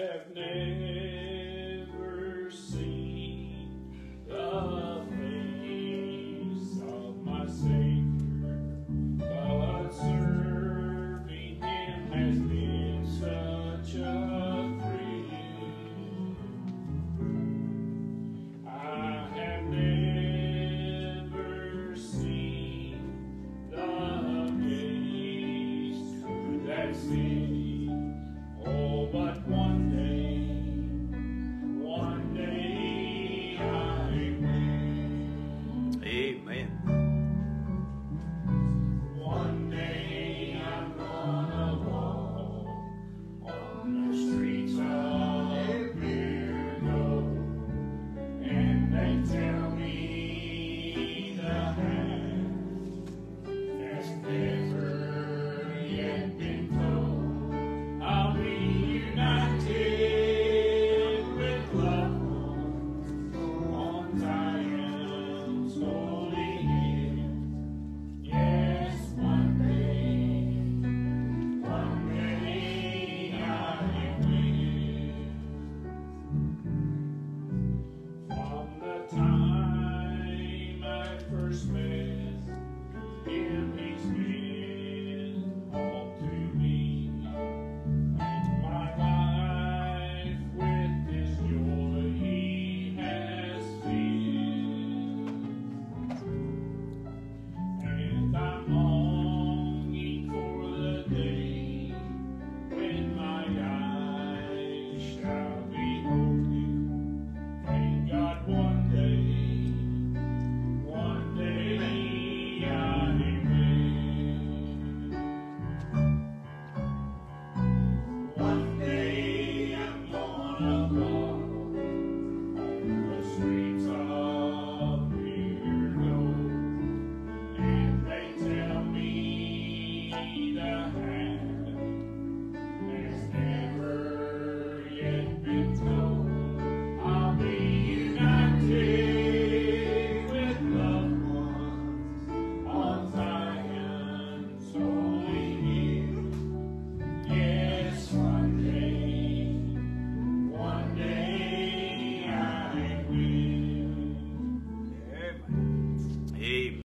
have named. First Move Amen.